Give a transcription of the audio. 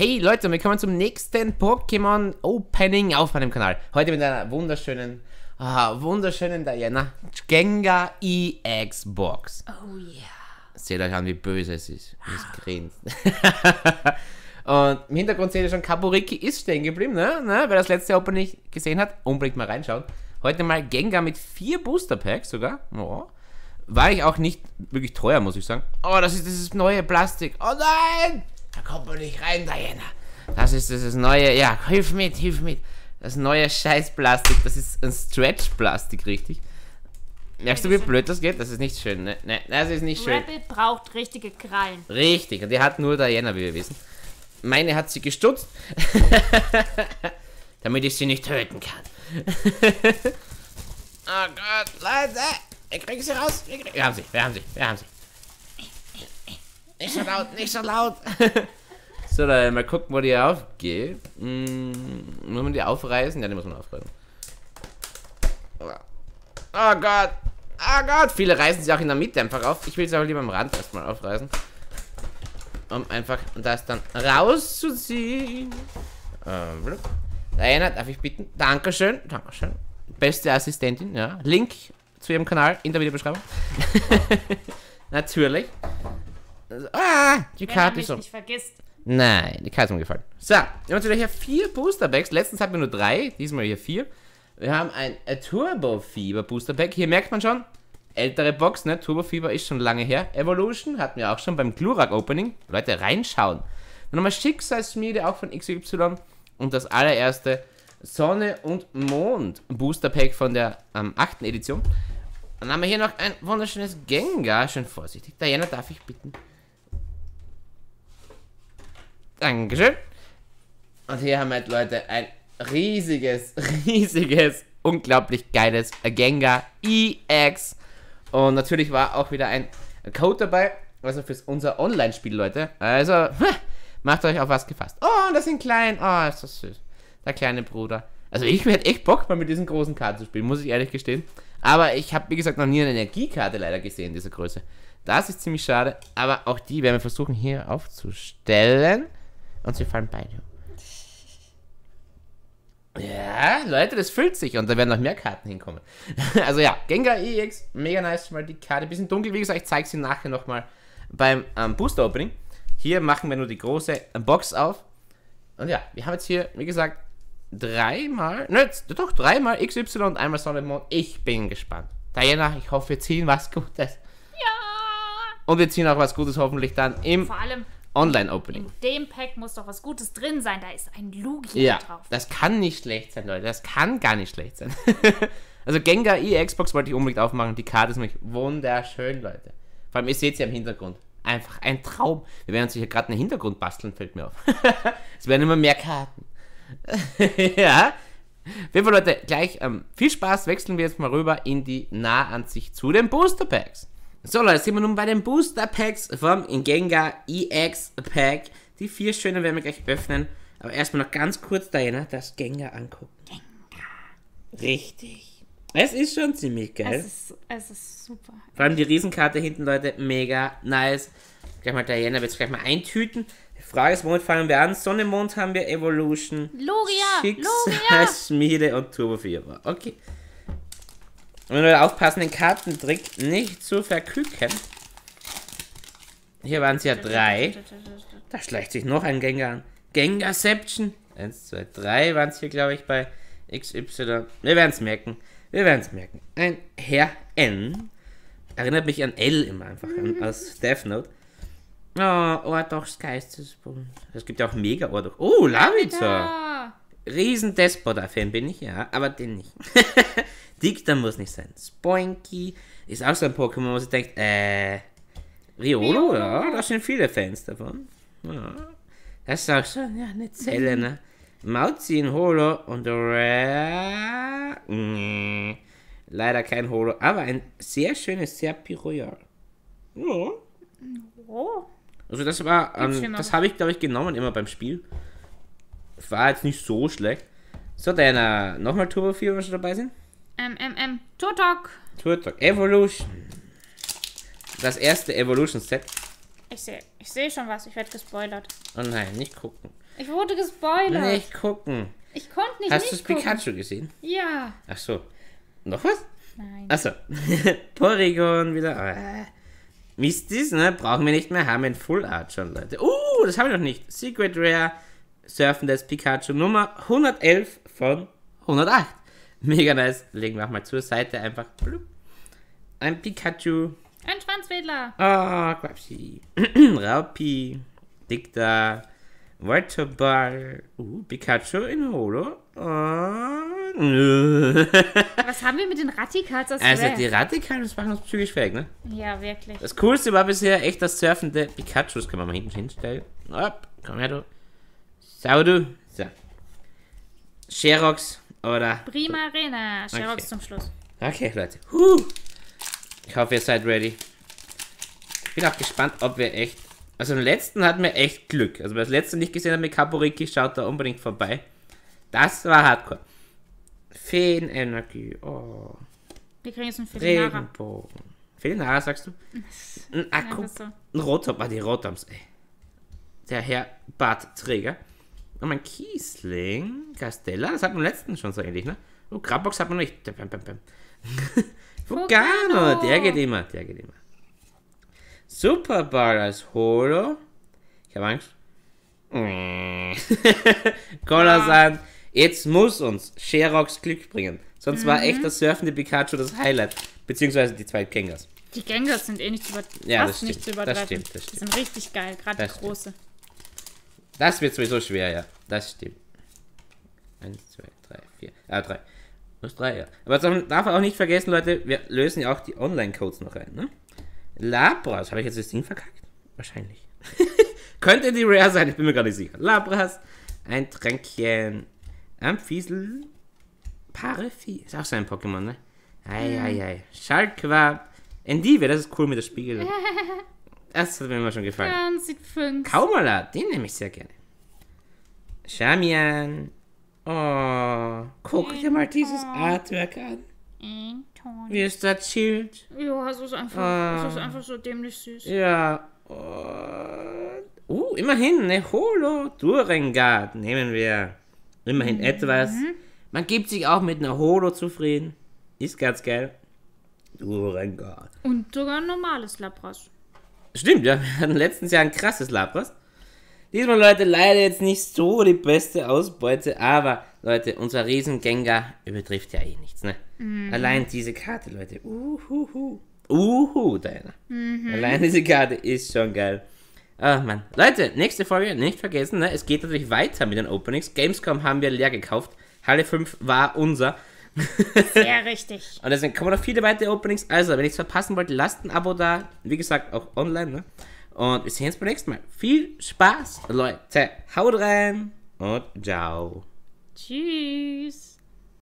Hey Leute, wir kommen zum nächsten Pokémon Opening auf meinem Kanal. Heute mit einer wunderschönen, ah, wunderschönen Diana Gengar EX Box. Oh yeah. Seht euch an, wie böse es ist. Es grinst. Und im Hintergrund seht ihr schon, Kaburiki ist stehen geblieben, ne? ne? Wer das letzte Opening gesehen hat, unbedingt mal reinschauen. Heute mal Gengar mit vier Booster Packs sogar. Oh. War ich auch nicht wirklich teuer, muss ich sagen. Oh, das ist dieses neue Plastik. Oh nein! Da kommt man nicht rein, Diana. Das ist dieses neue, ja, hilf mit, hilf mit. Das neue Scheißplastik, das ist ein Stretch-Plastik, richtig? Merkst du, wie blöd das geht? Das ist nicht schön, ne? Ne, das ist nicht schön. Rabbit braucht richtige Krallen. Richtig, und die hat nur Diana, wie wir wissen. Meine hat sie gestutzt, damit ich sie nicht töten kann. oh Gott, Leute, ich kriege sie raus. Wir, krieg... wir haben sie, wir haben sie, wir haben sie. Nicht so laut, nicht so laut. so, dann mal gucken, wo die aufgeht. Hm, muss man die aufreißen? Ja, die muss man aufreißen. Oh Gott. Oh Gott. Viele reißen sie auch in der Mitte einfach auf. Ich will sie aber lieber am Rand erstmal aufreißen. Um einfach das dann rauszuziehen. Ähm, Diana, darf ich bitten? Dankeschön. Dankeschön. Beste Assistentin, ja. Link zu ihrem Kanal in der Videobeschreibung. Natürlich. Ah, die Wenn Karte ist mich nicht vergisst. Nein, die Karte ist mir gefallen. So, wir haben jetzt wieder hier vier Booster Packs. Letztens hatten wir nur drei, diesmal hier vier. Wir haben ein Turbo Fieber Booster Pack. Hier merkt man schon, ältere Box, ne? Turbo Fieber ist schon lange her. Evolution hatten wir auch schon beim Glurak Opening. Leute, reinschauen. Dann nochmal Schicksalsschmiede auch von XY. Und das allererste Sonne und Mond Booster Pack von der ähm, 8. Edition. Dann haben wir hier noch ein wunderschönes Gengar. Schön vorsichtig. Diana, darf ich bitten? Dankeschön. Und hier haben wir jetzt, Leute, ein riesiges, riesiges, unglaublich geiles Gengar EX. Und natürlich war auch wieder ein Code dabei, also für unser Online-Spiel, Leute. Also, macht euch auf was gefasst. Oh, das sind klein. Oh, ist das süß. Der kleine Bruder. Also ich hätte echt Bock, mal mit diesen großen Karten zu spielen, muss ich ehrlich gestehen. Aber ich habe, wie gesagt, noch nie eine Energiekarte leider gesehen dieser Größe. Das ist ziemlich schade, aber auch die werden wir versuchen hier aufzustellen. Und sie fallen beide. Ja, Leute, das füllt sich und da werden noch mehr Karten hinkommen. also ja, Gengar EX, mega nice, mal die Karte. Bisschen dunkel, wie gesagt, ich zeige sie nachher nochmal beim ähm, Booster Opening. Hier machen wir nur die große Box auf. Und ja, wir haben jetzt hier, wie gesagt, dreimal, ne, doch dreimal XY und einmal Sonnenmond. Ich bin gespannt. Diana, ich hoffe, wir ziehen was Gutes. Ja. Und wir ziehen auch was Gutes hoffentlich dann im Vor allem Online-Opening. in dem Pack muss doch was Gutes drin sein. Da ist ein Lugia Ja, drauf. das kann nicht schlecht sein, Leute. Das kann gar nicht schlecht sein. also Gengar E-Xbox wollte ich unbedingt aufmachen. Die Karte ist nämlich wunderschön, Leute. Vor allem, ihr seht sie im Hintergrund. Einfach ein Traum. Wir werden uns hier gerade einen Hintergrund basteln, fällt mir auf. es werden immer mehr Karten. ja. Auf jeden Fall, Leute, gleich ähm, viel Spaß. Wechseln wir jetzt mal rüber in die Nahansicht zu den Booster Packs. So, Leute, sind wir nun bei den Booster Packs vom Gengar EX Pack. Die vier schönen werden wir gleich öffnen. Aber erstmal noch ganz kurz, Diana, das Gengar angucken. Gengar. Richtig. Es ist schon ziemlich geil. Es ist, es ist super. Vor allem die Riesenkarte hinten, Leute, mega nice. Gleich mal Diana wird es gleich mal eintüten. Die Frage ist, womit fangen wir an? Sonne, Mond haben wir, Evolution! Lugia! Schicksalsschmiede und Turbo 4. Okay. Und wir aufpassen, den Kartentrick nicht zu verküken. Hier waren es ja drei. Da schleicht sich noch ein Gengar an. Gengarception. Eins, zwei, drei waren es hier, glaube ich, bei XY. Wir werden es merken. Wir werden es merken. Ein Herr N. Erinnert mich an L immer einfach, an, aus Death Note. Oh, Ordochs Geistesbund. Es gibt ja auch mega Ordoch. Oh, Lavizor. Ja. Riesen Despota-Fan bin ich, ja, aber den nicht. Dicta muss nicht sein. Spoinky ist auch so ein Pokémon, wo sie denkt, äh, Riolo, ja, da sind viele Fans davon. Ja. Das ist auch so, ja, eine Zelle, ne? Mauzi in Holo und Rare. Nee, leider kein Holo, aber ein sehr schönes Serpi Royal. Ja. Oh. Also das war, ähm, das habe ich glaube ich genommen immer beim Spiel. War jetzt nicht so schlecht. So, Diana, nochmal Turbo 4, wenn wir schon dabei sind. Ähm, ähm, ähm. Turtok. Turtok Evolution. Das erste Evolution Set. Ich sehe ich seh schon was. Ich werde gespoilert. Oh nein, nicht gucken. Ich wurde gespoilert. Nicht gucken. Ich konnte nicht Hast du das gucken. Pikachu gesehen? Ja. Ach so. Noch was? Nein. Achso. Porygon wieder. Äh. Mistis, ne? Brauchen wir nicht mehr. Haben wir in Full Art schon, Leute. Uh, das habe ich noch nicht. Secret Rare Surfendes Pikachu Nummer 111 von 108. Mega nice. Legen wir auch mal zur Seite einfach. Blub. Ein Pikachu. Ein Schwanzwedler. Ah, Quapsi. Raupi. Dicta. Waterball. Uh, Pikachu in Holo. Oh, nö. Was haben wir mit den Ratikals als Also Rare? die Radikalen machen uns psychisch fähig, ne? Ja, wirklich. Das coolste war bisher echt das surfende Pikachu. Das können wir mal hinten hinstellen. Hopp, komm her, du. Sau, du. So. Sherox oder... Prima Arena. Sherox Okay. zum Schluss. Okay, Leute. Huh. Ich hoffe, ihr seid ready. Ich bin auch gespannt, ob wir echt... Also im letzten hatten wir echt Glück. Also wer das letzte nicht gesehen hat mit Kaporiki, schaut da unbedingt vorbei. Das war Hardcore. Feenenergie. Oh. Wir kriegen jetzt einen Felinara. Regenbogen. Felinara, sagst du? Ein Akku. So. Ein Rotom, ah, die Rotoms, ey. Der Herr Bartträger. Und mein Kiesling, Castella, das hat man im letzten schon so ähnlich, ne? Oh, Krabbox hat man noch nicht. Fugano, Fugano. der geht immer, der geht immer. Superball als Holo. Ich habe Angst. Kolosan. Jetzt muss uns Sherox Glück bringen. Sonst war echt das surfende Pikachu das Highlight. Beziehungsweise die zwei Kengers. Die Gengas sind eh nicht zu, über Ja, fast das nicht zu stimmt. Das übertreffen. stimmt, das Die sind richtig geil, gerade die Das stimmt. Das wird sowieso schwer, ja. Das stimmt. Eins, zwei, drei, vier. Ah, drei. Muss drei, ja. Aber darf man auch nicht vergessen, Leute, wir lösen ja auch die Online-Codes noch ein, ne? Labras. Habe ich jetzt das Ding verkackt? Wahrscheinlich. Könnte die Rare sein, ich bin mir gar nicht sicher. Labras, ein Tränkchen, Amphiesel, Parefi. Ist auch sein Pokémon, ne? Ei, ei, ei. Schalquab, Endivia, das ist cool mit der Spiegel. Das hat mir immer schon gefallen. Ja, und sieht fünf. Kaumala, den nehme ich sehr gerne. Shamian. Oh, guck dir mal dieses Artwork an. Wie ist das chillt? Ja, es ist einfach, Ah. es ist einfach so dämlich süß. Ja. Und, uh, immerhin, ne Holo Durengard nehmen wir. Immerhin etwas. Man gibt sich auch mit einer Holo zufrieden. Ist ganz geil. Durengard. Und sogar ein normales Labras. Stimmt, ja, wir hatten letztens Jahr ein krasses Labras. Diesmal, Leute, leider jetzt nicht so die beste Ausbeute, aber, Leute, unser Riesengengar übertrifft ja eh nichts, ne? Allein diese Karte, Leute, uhuhu. Uhu, deiner. Allein diese Karte ist schon geil. Ach, Mann. Leute, nächste Folge, nicht vergessen, ne? Es geht natürlich weiter mit den Openings. Gamescom haben wir leer gekauft. Halle 5 war unser. Sehr richtig. Und deswegen kommen noch viele weitere Openings. Also, wenn ihr es verpassen wollt, lasst ein Abo da. Wie gesagt, auch online, ne? Und wir sehen uns beim nächsten Mal. Viel Spaß, Leute. Haut rein und ciao. Tschüss.